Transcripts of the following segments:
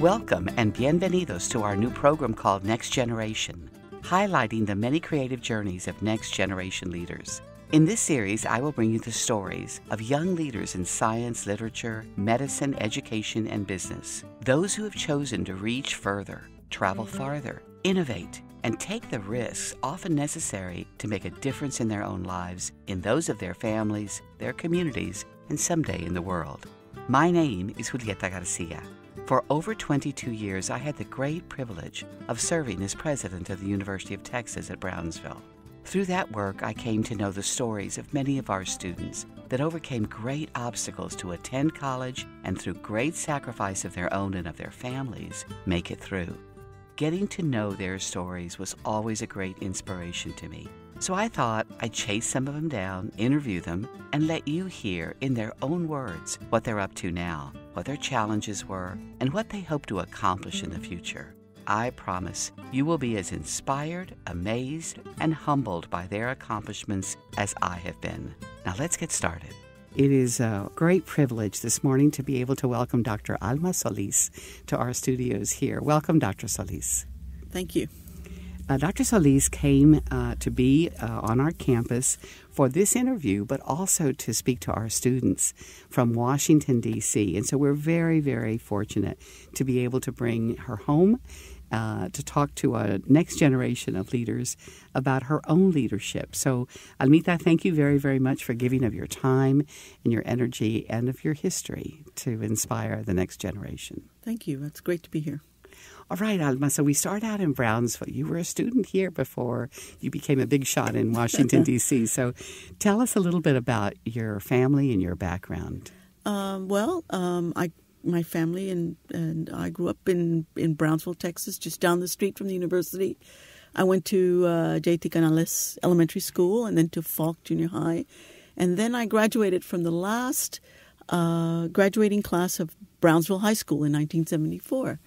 Welcome and bienvenidos to our new program called Next Generation, highlighting the many creative journeys of next generation leaders. In this series, I will bring you the stories of young leaders in science, literature, medicine, education, and business. Those who have chosen to reach further, travel farther, innovate, and take the risks often necessary to make a difference in their own lives, in those of their families, their communities, and someday in the world. My name is Julieta Garcia. For over 22 years, I had the great privilege of serving as president of the University of Texas at Brownsville. Through that work, I came to know the stories of many of our students that overcame great obstacles to attend college and through great sacrifice of their own and of their families, make it through. Getting to know their stories was always a great inspiration to me. So I thought I'd chase some of them down, interview them, and let you hear in their own words what they're up to now, what their challenges were, and what they hope to accomplish in the future. I promise you will be as inspired, amazed, and humbled by their accomplishments as I have been. Now let's get started. It is a great privilege this morning to be able to welcome Dr. Alma Solis to our studios here. Welcome, Dr. Solis. Thank you. Uh, Dr. Solis came uh, to be uh, on our campus for this interview, but also to speak to our students from Washington, D.C. And so we're very, very fortunate to be able to bring her home uh, to talk to a next generation of leaders about her own leadership. So, Almita, thank you very, very much for giving of your time and your energy and of your history to inspire the next generation. Thank you. It's great to be here. All right, Alma. So we start out in Brownsville. You were a student here before you became a big shot in Washington, D.C. So tell us a little bit about your family and your background. Um, well, um, I my family and, and I grew up in, in Brownsville, Texas, just down the street from the university. I went to uh, J.T. Canales Elementary School and then to Faulk Junior High. And then I graduated from the last uh, graduating class of Brownsville High School in 1974.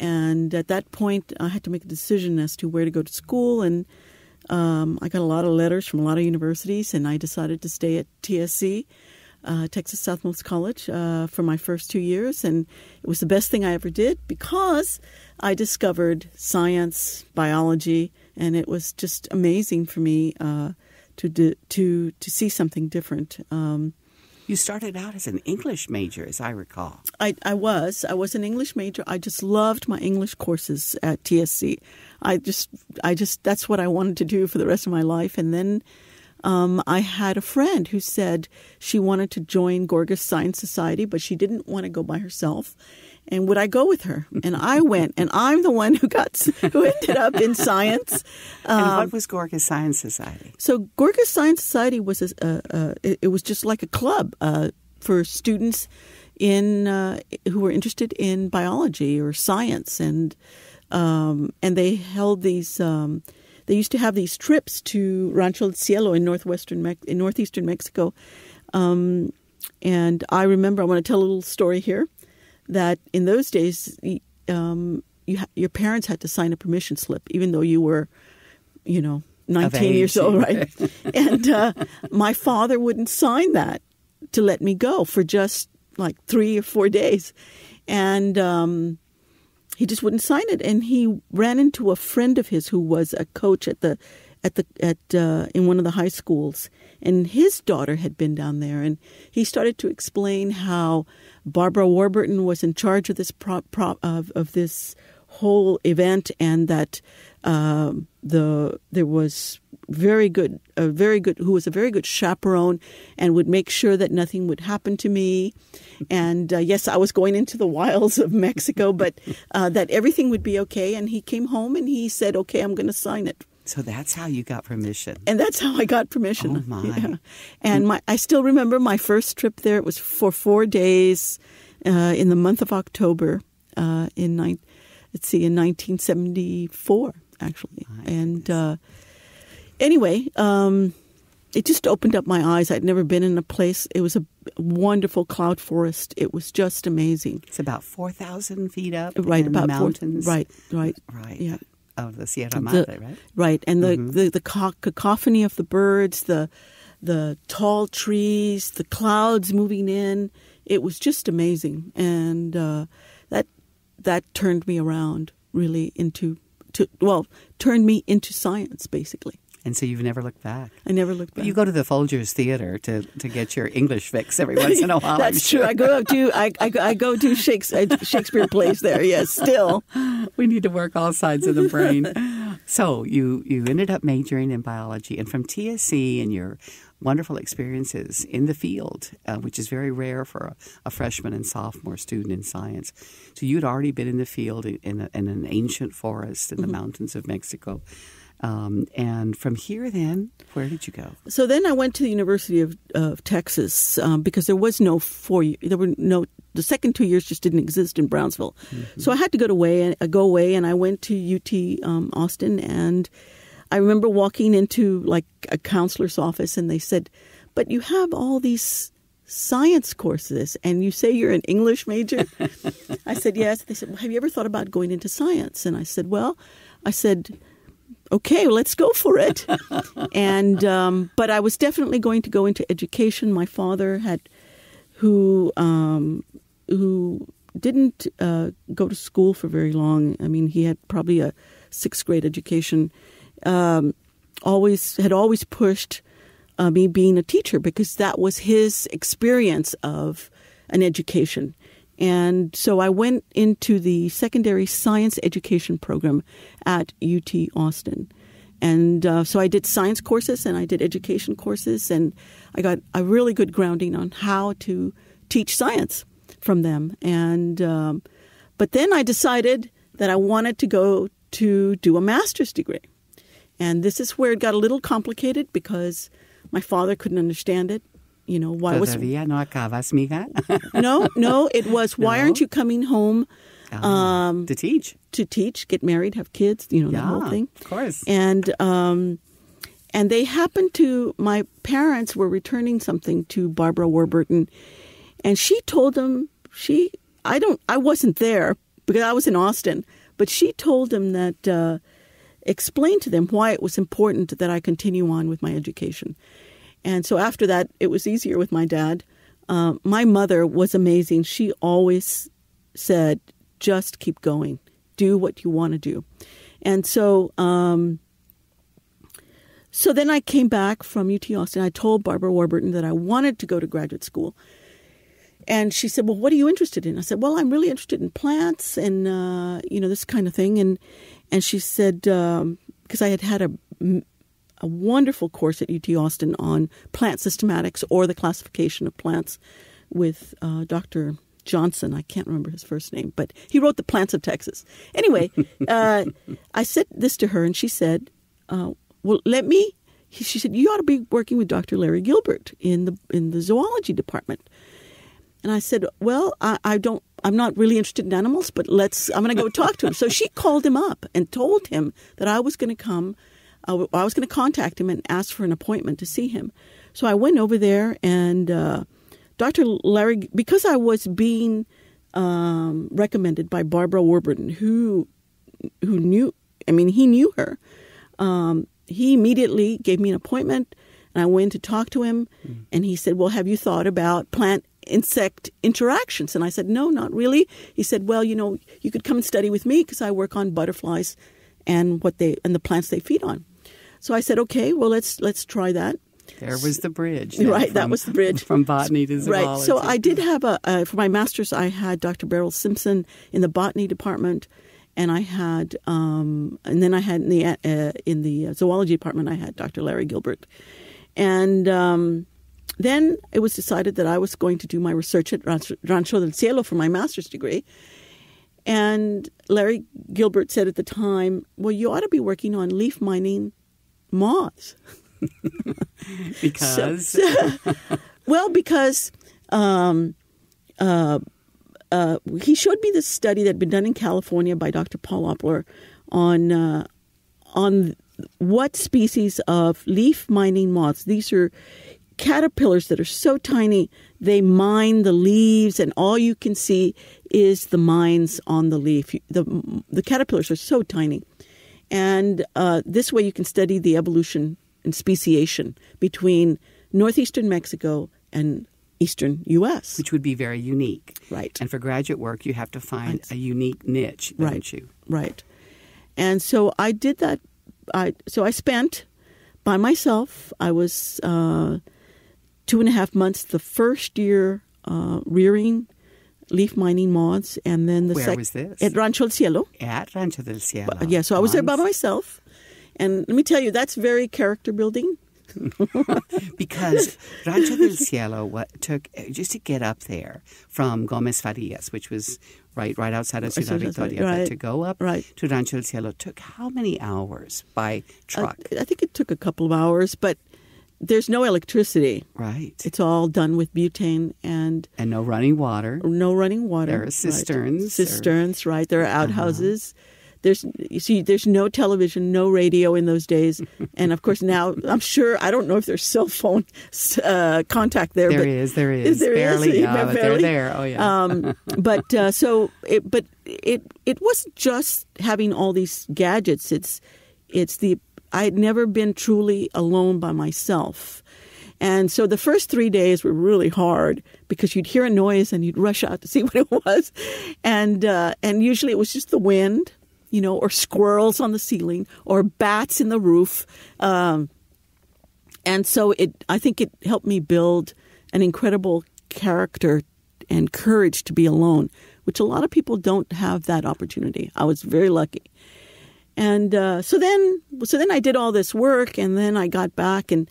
And at that point, I had to make a decision as to where to go to school. And um, I got a lot of letters from a lot of universities, and I decided to stay at TSC, uh, Texas Southmost College, uh, for my first two years. And it was the best thing I ever did because I discovered science, biology, and it was just amazing for me uh, to to to see something different. Um, you started out as an English major, as I recall. I, I was. I was an English major. I just loved my English courses at TSC. I just, I just, that's what I wanted to do for the rest of my life. And then um, I had a friend who said she wanted to join Gorgas Science Society, but she didn't want to go by herself and would I go with her? And I went, and I'm the one who got who ended up in science. Um, and what was Gorgas Science Society? So Gorgas Science Society was a, a, a it was just like a club uh, for students in uh, who were interested in biology or science, and um, and they held these. Um, they used to have these trips to Rancho del Cielo in northwestern Me- in northeastern Mexico. Um, and I remember, I want to tell a little story here that in those days, um, you ha- your parents had to sign a permission slip, even though you were, you know, 19 years old, right? and uh, my father wouldn't sign that to let me go for just like three or four days. And um, he just wouldn't sign it. And he ran into a friend of his who was a coach at the at the at uh, in one of the high schools, and his daughter had been down there, and he started to explain how Barbara Warburton was in charge of this prop, prop of of this whole event, and that uh, the there was very good a very good who was a very good chaperone and would make sure that nothing would happen to me. And uh, yes i was going into the wilds of mexico but uh, that everything would be okay. And he came home and he said okay i'm going to sign it so that's how you got permission. And that's how I got permission. Oh my! Yeah. And my, I still remember my first trip there. It was for four days uh, in the month of October uh, in nine, let's see, in 1974, actually. My and uh, anyway, um, it just opened up my eyes. I'd never been in a place. It was a wonderful cloud forest. It was just amazing. It's about four thousand feet up, right? about mountains. Four, right, right, right. Yeah of the Sierra Madre, the, right? Right, and the, mm-hmm. the, the cacophony of the birds, the the tall trees, the clouds moving in. It was just amazing, and uh, that that turned me around really into to well turned me into science basically. And so you've never looked back. I never looked back. You go to the Folgers Theatre to, to get your English fix every once in a while. That's I'm true. I go to I, I, I go to Shakespeare, Shakespeare plays there. Yes, still. we need to work all sides of the brain. so you you ended up majoring in biology, and from TSC and your wonderful experiences in the field, uh, which is very rare for a, a, freshman and sophomore student in science. So you'd already been in the field in, in, a, in an ancient forest in the mm-hmm. mountains of Mexico. Um, and from here, then, where did you go? So then I went to the University of, of Texas um, because there was no four. year, There were no. The second two years just didn't exist in Brownsville, mm-hmm. so I had to go away. Uh, go away, and I went to UT um, Austin. And I remember walking into like a counselor's office, and they said, "But you have all these." Science courses, and you say you're an English major. I said yes. They said, well, "Have you ever thought about going into science?" And I said, "Well, I said okay, let's go for it. and um, but I was definitely going to go into education. My father had, who um, who didn't uh, go to school for very long. I mean, he had probably a sixth grade education. Um, always had always pushed uh, me being a teacher because that was his experience of an education. And so I went into the secondary science education program at UT Austin. And uh, so I did science courses and I did education courses, and I got a really good grounding on how to teach science from them. And um, but then I decided that I wanted to go to do a master's degree, and this is where it got a little complicated because my father couldn't understand it you know, why was no acabas, mija? no, no, it was why no? aren't you coming home uh, um, to teach? To teach, get married, have kids, you know, yeah, the whole thing. Of course. And um, and they happened to my parents were returning something to Barbara Warburton, and she told them she I don't I wasn't there because I was in Austin, but she told them that. Uh, explain to them why it was important that I continue on with my education. And so after that, it was easier with my dad. Uh, my mother was amazing. She always said, just keep going, do what you want to do. And so, um, so then I came back from UT Austin. I told Barbara Warburton that I wanted to go to graduate school. And she said, "Well, what are you interested in?" I said, "Well, I'm really interested in plants and uh, you know this kind of thing." And and she said because um, I had had a a wonderful course at UT Austin on plant systematics or the classification of plants with uh, Dr. Johnson. I can't remember his first name, but he wrote The Plants of Texas. Anyway, uh, I said this to her, and she said, uh, "Well, let me." She said, "You ought to be working with Dr. Larry Gilbert in the in the zoology department." And I said, "Well, I, I don't. I'm not really interested in animals, but let's. I'm going to go talk to him." So she called him up and told him that I was going to come uh, I was going to contact him and ask for an appointment to see him. So I went over there, and uh, Dr. Larry, because I was being um, recommended by Barbara Warburton, who who knew, I mean, he knew her. Um, he immediately gave me an appointment, and I went to talk to him, mm. and he said, "Well, have you thought about plant insect interactions?" And I said, "No, not really." He said, "Well, you know, you could come and study with me because I work on butterflies and what they and the plants they feed on." So I said, okay, well let's let's try that. There was the bridge. Right, from, that was the bridge. From botany to zoology. Right. So I did have a, uh, for my master's, I had Dr. Beryl Simpson in the botany department, and I had, um, and then I had in the, uh, in the zoology department, I had Dr. Larry Gilbert. And um, then it was decided that I was going to do my research at Rancho del Cielo for my master's degree. And Larry Gilbert said at the time, well, you ought to be working on leaf mining moths. because? So, well, because um, uh, uh, he showed me this study that had been done in California by Dr. Paul Opler on uh, on what species of leaf mining moths. These are caterpillars that are so tiny they mine the leaves, and all you can see is the mines on the leaf. The the caterpillars are so tiny. And uh, this way you can study the evolution and speciation between northeastern Mexico and eastern U.S. Which would be very unique. Right. And for graduate work, you have to find a unique niche, don't right. you? Right. And so I did that. I so I spent by myself. I was uh, two and a half months the first year uh, rearing leaf mining moths, and then the Where sec- was this? at Rancho del Cielo. At Rancho del Cielo. Yeah, so I was there by myself, and let me tell you, that's very character building. because Rancho del Cielo what took just to get up there from Gomez Farias, which was right right outside of Ciudad Victoria, but right, to go up right. to Rancho del Cielo took how many hours by Uh, truck? I think it took a couple of hours, but there's no electricity. right, It's all done with butane and and no running water. no running water. There are right. cisterns or- Cisterns, right? There are outhouses. There's you see, there's no television, no radio in those days, and of course now I'm sure I don't know if there's cell phone uh, contact there. There but is, there is, There is, barely, yeah, but they're there. Oh yeah. Um, but uh, so, it, but it it wasn't just having all these gadgets. It's it's the I had never been truly alone by myself. And so the first three days were really hard because you'd hear a noise and you'd rush out to see what it was, and uh, and usually it was just the wind, you know, or squirrels on the ceiling, or bats in the roof. Um, and so it i think it helped me build an incredible character and courage to be alone which a lot of people don't have that opportunity i was very lucky and uh, so then so then i did all this work and then i got back and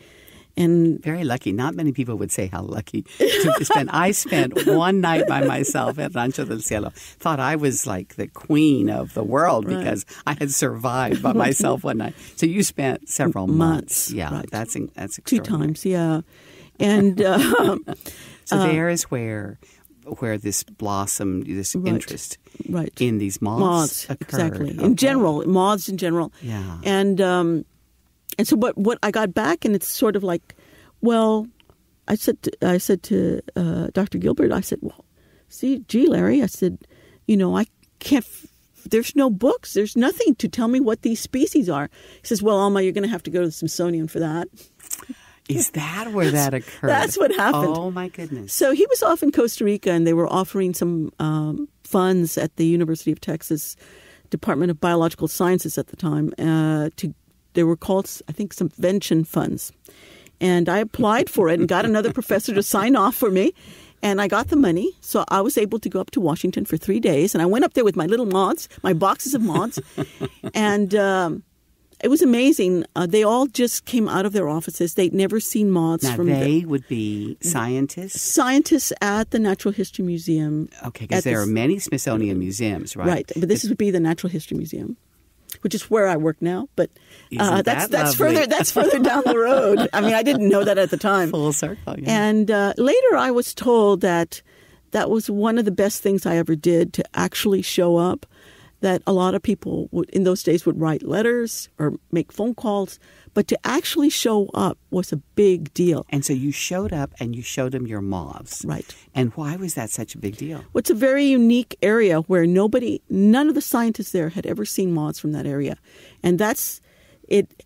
and Very lucky. Not many people would say how lucky to spend. I spent one night by myself at Rancho del Cielo. Thought I was like the queen of the world Right. because I had survived by myself one night. So you spent several Months, Yeah, right. that's that's two times yeah and uh, So there is where where this blossom, this Right. interest right in these moths, moths occurred. exactly Okay. in general moths in general Yeah. and um and so what what i got back and it's sort of like well i said to, i said to uh, dr gilbert i said well see gee larry i said you know i can't f- there's no books there's nothing to tell me what these species are he says well alma you're going to have to go to the smithsonian for that Is that where that occurred? that's what happened. Oh my goodness! So he was off in Costa Rica, and they were offering some um, funds at the University of Texas Department of Biological Sciences at the time. Uh, to they were called, I think, subvention funds, and I applied for it and got another professor to sign off for me. And I got the money, so I was able to go up to Washington for three days. And I went up there with my little moths, my boxes of moths, and um, it was amazing. Uh, they all just came out of their offices. They'd never seen moths now from the- they would be scientists. scientists at the Natural History Museum. Okay, because there the- are many Smithsonian museums, right? right, but this would be the Natural History Museum, which is where I work now. But uh, that's that that's further that's further down the road. I mean, I didn't know that at the time. Full circle. Yeah. And uh, later, I was told that that was one of the best things I ever did to actually show up. That a lot of people would, in those days would write letters or make phone calls, but to actually show up was a big deal. And so you showed up and you showed them your moths. Right. And why was that such a big deal? Well, it's a very unique area where nobody, none of the scientists there had ever seen moths from that area, and that's it.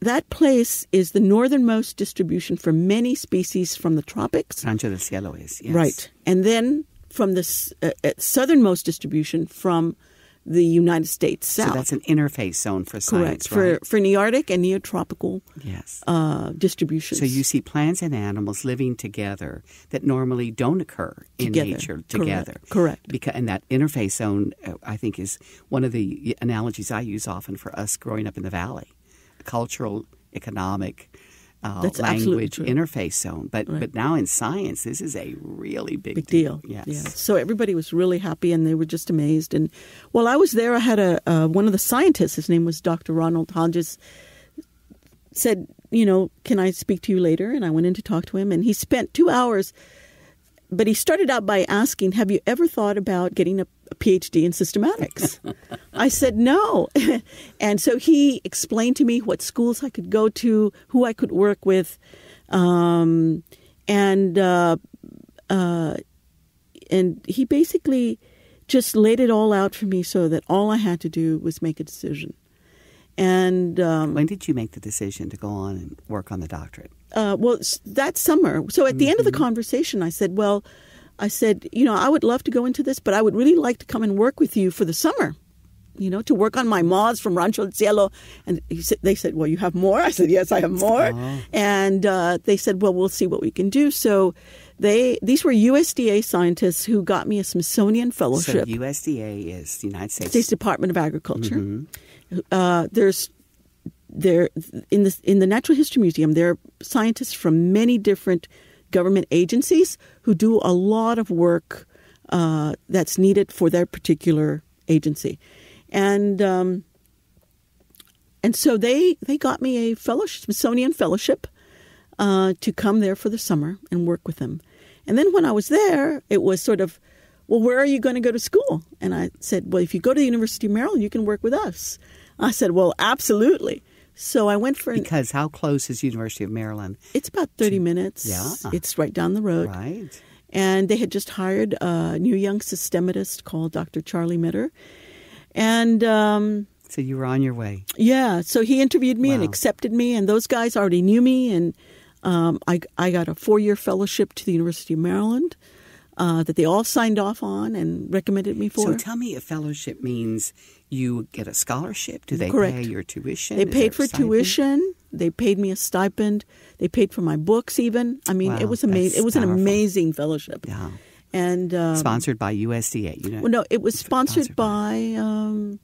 That place is the northernmost distribution for many species from the tropics, Rancho del Cielo is. Yes. right, and then from the uh, uh, southernmost distribution from the United States South. So that's an interface zone for correct science, right? for for Nearctic and Neotropical yes. uh, distributions. So you see plants and animals living together that normally don't occur in Together. nature together. Correct. Because and that interface zone, uh, I think, is one of the analogies I use often for us growing up in the valley, cultural, economic. Uh, That's language interface zone, but Right. but now in science, this is a really big, big deal. Yes. Yeah. So everybody was really happy, and they were just amazed. And while I was there, I had a uh, one of the scientists. His name was Dr. Ronald Hodges. Said, you know, can I speak to you later? And I went in to talk to him, and he spent two hours. But he started out by asking, "Have you ever thought about getting a, a PhD in systematics?" I said no, and so he explained to me what schools I could go to, who I could work with, um, and uh, uh, and he basically just laid it all out for me so that all I had to do was make a decision. And um, When did you make the decision to go on and work on the doctorate? uh, well, that summer. So at the end of the Mm-hmm. conversation, I said, "Well, I said, you know, I would love to go into this, but I would really like to come and work with you for the summer." You know, to work on my moths from Rancho del Cielo, and he said, they said, "Well, you have more." I said, "Yes, I have more." Oh. And uh, they said, "Well, we'll see what we can do." So, they these were USDA scientists who got me a Smithsonian So fellowship. USDA is the United States. States Department of Agriculture. Mm-hmm. Uh, there's there in the in the Natural History Museum. There are scientists from many different government agencies who do a lot of work uh, that's needed for their particular agency, and um, and so they they got me a fellowship, Smithsonian fellowship, uh, to come there for the summer and work with them. And then when I was there, it was sort of, well, where are you going to go to school? And I said, well, if you go to the University of Maryland, you can work with us. I said, well, absolutely. So I went for an. because how close is University of Maryland? It's about thirty minutes. Yeah. It's right down the road. Right. And they had just hired a new young systematist called Dr. Charlie Mitter. And um, So you were on your way. yeah, so he interviewed me and accepted me, and those guys already knew me, and um, I I got a four year fellowship to the University of Maryland uh, that they all signed off on and recommended me for. So tell me, a fellowship means you get a scholarship. Do they Correct. pay your tuition? they Is paid for tuition. They paid me a stipend. They paid for my books. Even I mean, Wow, it was amazing. It was an amazing fellowship. Yeah. And um, Sponsored by USDA. You know. Well, no, it was sponsored Sponsored by- by um,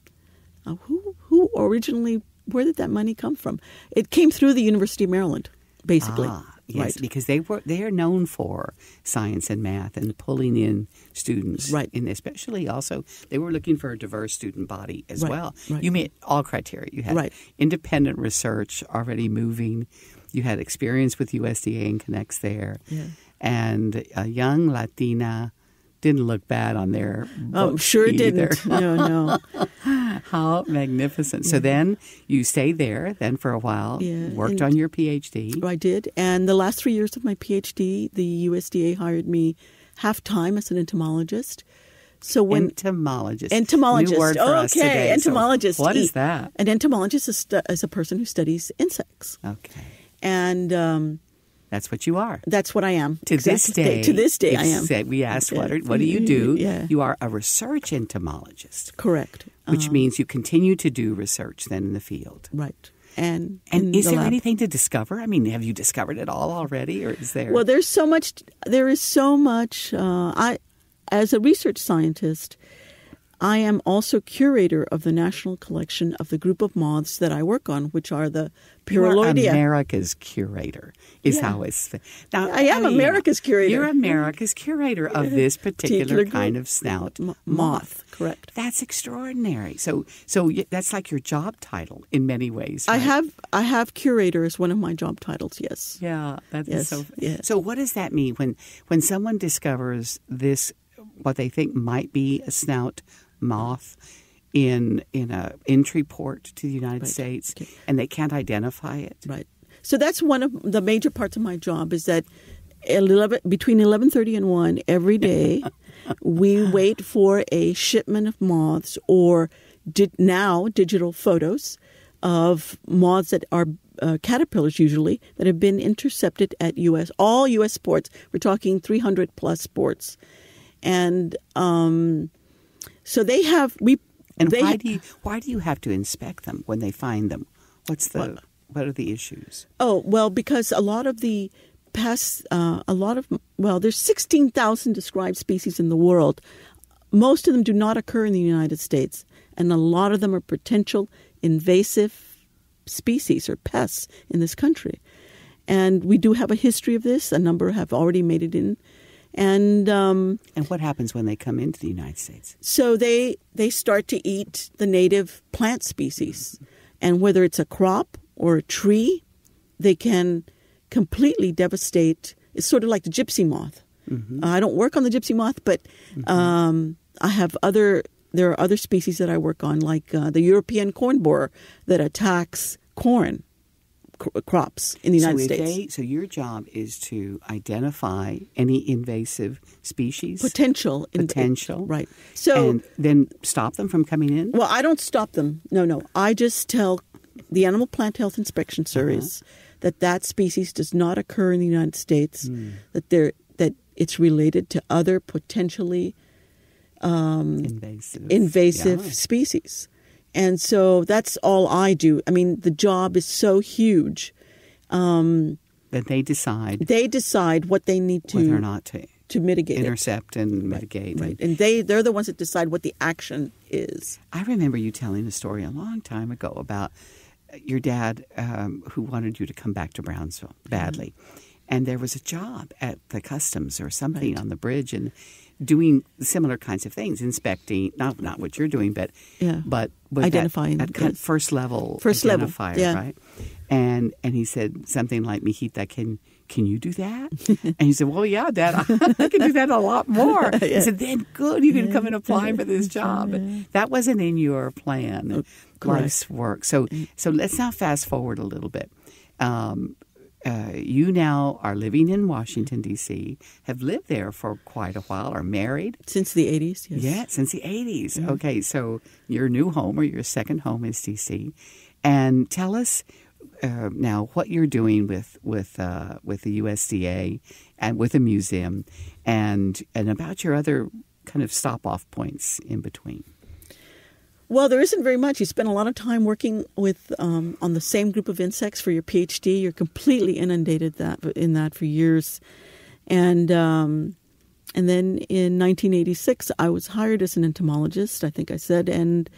uh, who? Who originally? Where did that money come from? It came through the University of Maryland, basically. Ah, yes, right. because they were they are known for science and math and pulling in students. Right. And especially also they were looking for a diverse student body as Right, well. right. You met all criteria. You had Right. independent research already moving. You had experience with USDA and connects there. Yeah. And a young Latina didn't look bad on their Oh, sure either. didn't. No, no. How magnificent. So then you stayed there then for a while, Yeah, worked and- on your PhD. I did. And the last three years of my PhD, the USDA hired me half time as an entomologist. So when entomologist. entomologist, New word for okay, us today. So entomologist. what is that? An entomologist is, stu- is a person who studies insects, Okay. and um, That's what you are. that's what I am. To this Exactly. day. To this day, I am. we asked, what, are, what do you do? Yeah. You are a research entomologist, Correct. which Um, means you continue to do research then in the field. right. And And is the there lab. anything to discover? I mean, have you discovered it all already, or is there? Well, there's so much. There is so much. Uh, I, as a research scientist, I am also curator of the national collection of the group of moths that I work on, which are the Pyraloidea. America's curator, is Yeah. how it's. Now, I am mean, America's curator. You're America's curator of this particular Particular kind of snout moth. moth, correct. That's extraordinary. So, so that's like your job title in many ways. I have I have curator as one of my job titles. Yes. Yeah, that is Yes, so. yeah. So, what does that mean when when someone discovers this, what they think might be a snout moth in in a entry port to the United Right. States, Okay. and they can't identify it? Right. So that's one of the major parts of my job is that 11, between 11:30 and 1 every day we wait for a shipment of moths or did now digital photos of moths that are uh, caterpillars usually that have been intercepted at US all US ports. We're talking 300 plus ports. And um, so they have we And they why do you why do you have to inspect them when they find them? What's the what are the issues? Oh well, because a lot of the pests, uh, a lot of well, there's sixteen thousand described species in the world. Most of them do not occur in the United States, and a lot of them are potential invasive species or pests in this country. And we do have a history of this. A number have already made it in, and um, And what happens when they come into the United States? so they they start to eat the native plant species, and whether it's a crop or a tree, they can completely devastate. It's sort of like the gypsy moth. I don't work on the gypsy moth, but um, I have other. There are other species that I work on, like uh, the European corn borer that attacks corn crops in the United so States. They, so your job is to identify any invasive species, Potential, in- Potential. right? So and then stop them from coming in. Well, I don't stop them. No, no. I just tell the Animal Plant Health Inspection uh-huh. Service that that species does not occur in the United States, hmm. that there that it's related to other potentially um, invasive. invasive Yeah. species. And so that's all I do. I mean, the job is so huge. That they decide They decide what they need to whether or not to to mitigate it. intercept and mitigate. Right. And they they're the ones that decide what the action is. I remember you telling a story a long time ago about your dad um, who wanted you to come back to Brownsville badly. And there was a job at the customs or something on the bridge and doing similar kinds of things, inspecting, not not what you're doing, but Yeah. but Identifying, that, that kind of yes. first level First level, yeah. right? And and he said something like, Mijita, can can you do that? and he said, Well, yeah, Dad, I can do that a lot more. He said, Then good, you can come and apply for this job. But that wasn't in your plan, Oh, life's work. So so let's now fast forward a little bit. Um, uh, you now are living in Washington D.C. Have lived there for quite a while. Are married. Since the 80s, yes. Yeah, since the 80s. Okay, so your new home or your second home is DC. And tell us uh, now what you're doing with with uh, with the USDA and with the museum and and about your other kind of stop off points in between. Well, there isn't very much. You spend a lot of time working with um, on the same group of insects for your PhD. You're completely inundated that in that for years, and um, and then in 1986, I was hired as an entomologist. I think I said, and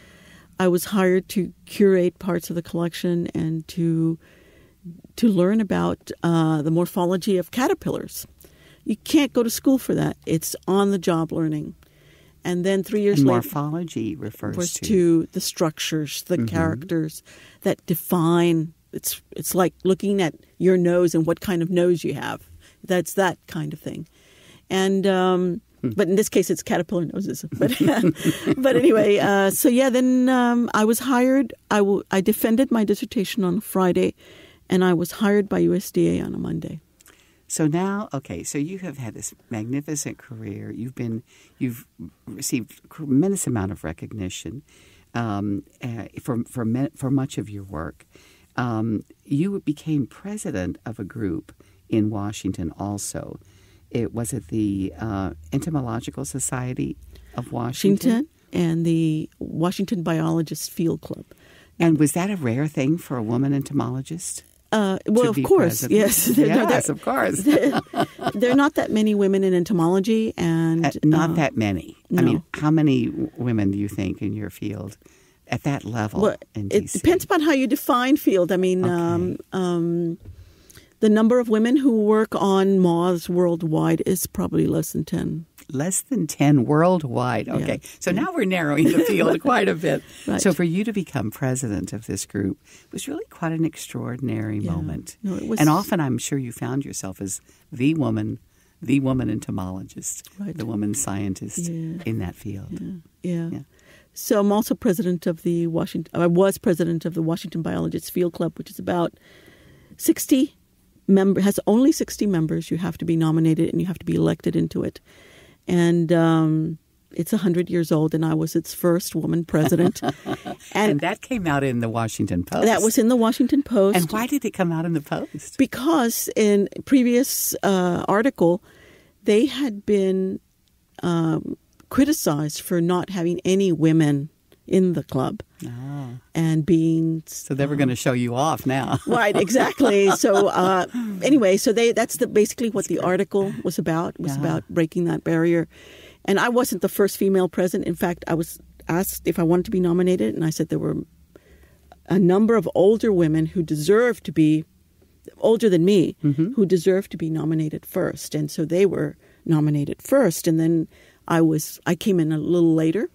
I was hired to curate parts of the collection and to to learn about uh, the morphology of caterpillars. You can't go to school for that. It's on the job learning. And then three years And later, morphology refers to, to the structures, the characters that define. It's it's like looking at your nose and what kind of nose you have. That's that kind of thing, and. Um, but in this case, it's caterpillar noses. But but anyway, uh, so yeah. Then um, I was hired. I I defended my dissertation on a Friday, and I was hired by USDA on a Monday. So now, okay, so you have had this magnificent career. You've been, you've received a tremendous amount of recognition um, uh, for for for much of your work. Um, you became president of a group in Washington. Also, it was at the uh, Entomological Society of Washington. Washington and the Washington Biologist Field Club. And was that a rare thing for a woman entomologist? Uh, well, of course, president? yes. There- there- yes, of course. there are not that many women in entomology, and Uh, not uh, that many. I mean, how many women do you think in your field at that level Well, it depends upon how you define field. I mean, um, um, the number of women who work on moths worldwide is probably less than ten. Less than 10 worldwide. Okay. So now we're narrowing the field quite a bit. Right. So for you to become president of this group was really quite an extraordinary moment. No, it was- and often I'm sure you found yourself as the woman, the woman entomologist, Right. the woman scientist Yeah. in that field. Yeah. Yeah. So I'm also president of the Washington. I was president of the Washington Biologists Field Club, which is about sixty member has only sixty members. You have to be nominated and you have to be elected into it, and um, it's hundred years old. And I was its first woman president, And and that came out in the Washington Post. that was in the Washington Post. And why did it come out in the Post? because in previous uh, article they had been um, criticized for not having any women in the club Oh. and being So they were going to show you off now. right exactly so uh, anyway so they that's the basically what the article was about was Yeah. about breaking that barrier and i wasn't the first female president in fact i was asked if i wanted to be nominated and i said there were a number of older women who deserved to be older than me who deserved to be nominated first and so they were nominated first and then i was i came in a little later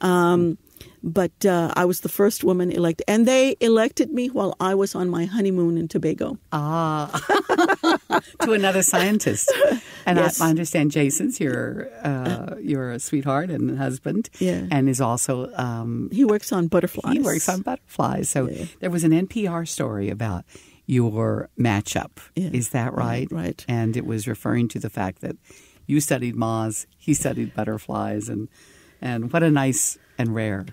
um, but uh, i was the first woman elected and they elected me while i was on my honeymoon in tobago Ah, to another scientist. And Yes. I, I understand Jason's your uh, your sweetheart and husband, Yeah. and is also um, he works on butterflies he works on butterflies. So there was an NPR story about your matchup. Yeah. Is that right? Right, right. And it was referring to the fact that you studied moths, he studied butterflies, and and what a nice and rare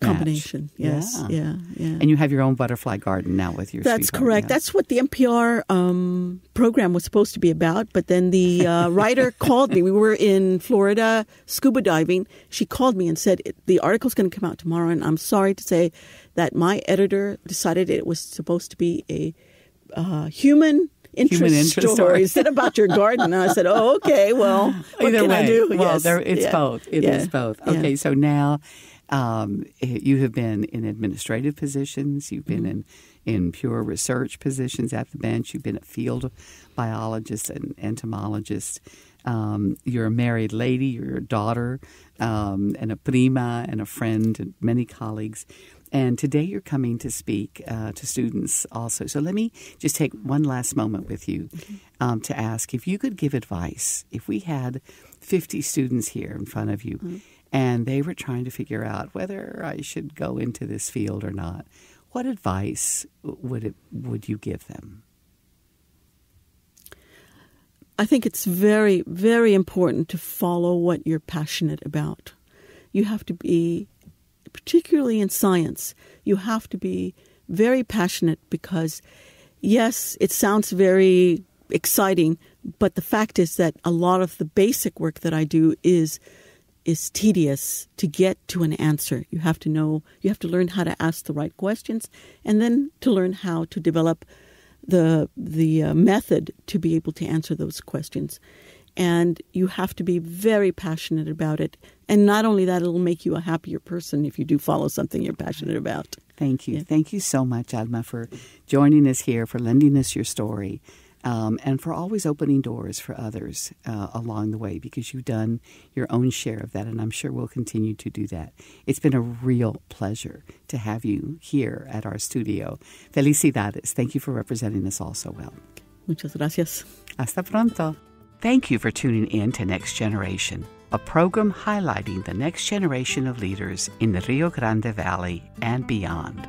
combination. Yes, Yeah. yeah, yeah. And you have your own butterfly garden now with your. That's correct. yeah. That's what the NPR um, program was supposed to be about. But then the uh, writer called me. We were in Florida scuba diving. She called me and said the article's going to come out tomorrow, and I'm sorry to say that my editor decided it was supposed to be a uh, human. Interest, Human interest story story. about your garden. And I said, "Oh, okay. Well, what Either can way, I do?" well, yes. there, it's yeah. both. It is Yeah. both. Yeah. Okay, so now um, you have been in administrative positions. You've been in in pure research positions at the bench. You've been a field biologist and entomologist. Um, you're a married lady. You're a daughter um, and a prima and a friend and many colleagues. And today you're coming to speak uh, to students also. So let me just take one last moment with you um, to ask if you could give advice. If we had 50 students here in front of you and they were trying to figure out whether I should go into this field or not, what advice would it would you give them? I think it's very, very important to follow what you're passionate about. You have to be, particularly in science, you have to be very passionate because, yes, it sounds very exciting, but the fact is that a lot of the basic work that I do is is tedious to get to an answer. You have to know, you have to learn how to ask the right questions, and then to learn how to develop the the uh, method to be able to answer those questions. And you have to be very passionate about it. And not only that, it'll make you a happier person if you do follow something you're passionate about. Thank you. Yeah. Thank you so much, Alma, for joining us here, for lending us your story, um, and for always opening doors for others uh, along the way because you've done your own share of that, and I'm sure we'll continue to do that. It's been a real pleasure to have you here at our studio. Felicidades. Thank you for representing us all so well. Muchas gracias. Hasta pronto. Thank you for tuning in to Next Generation, a program highlighting the next generation of leaders in the Rio Grande Valley and beyond.